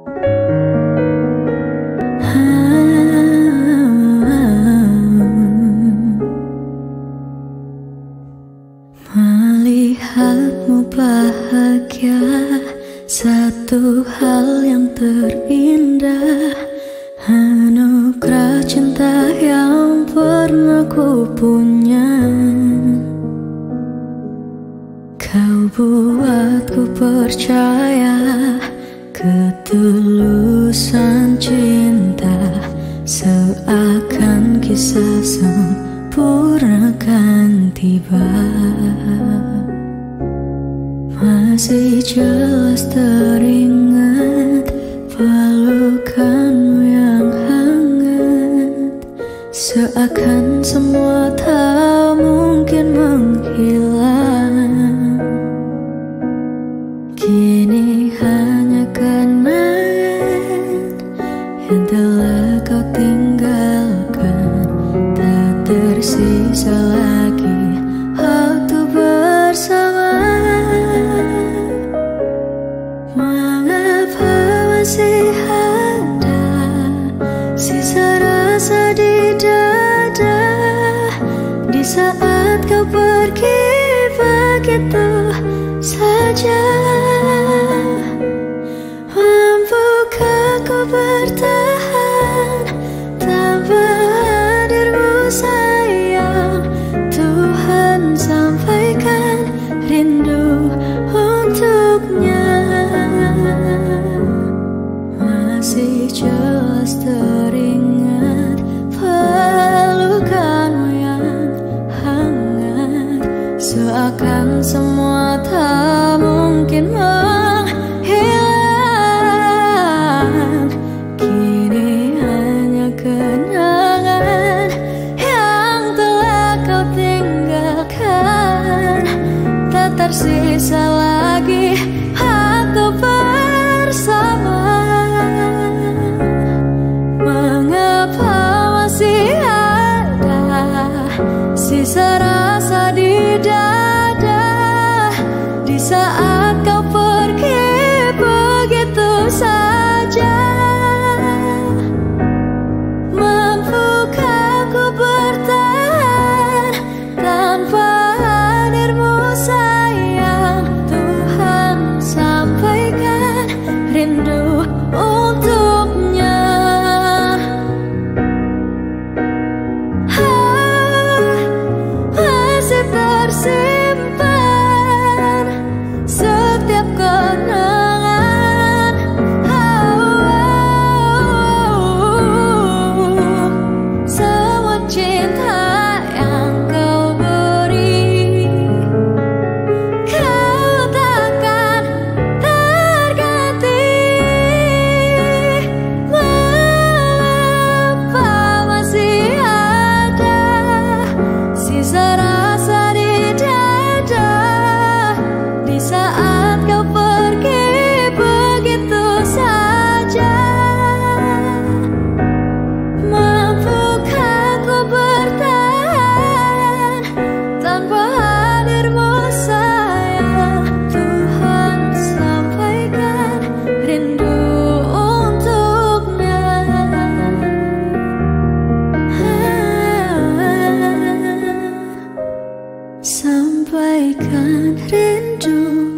Melihatmu bahagia Satu hal yang terindah. Anugerah cinta yang pernah ku punya. Kau buatku percaya Ketulusan cinta Seakan kisah sempurna kan tiba. Masih jelas teringat Pelukanmu yang hangat. Seakan semua tak mungkin menghilang. Kini hanya kenangan Yang telah kau tinggalkan. Tak tersisa lagi waktu bersama. Mengapa masih ada Sisa rasa di dada? Di saat kau pergi begitu saja Seakan semua tak mungkin menghilang. Kini hanya kenangan yang telah kau tinggalkan. Tak tersisa Sampaikan rindu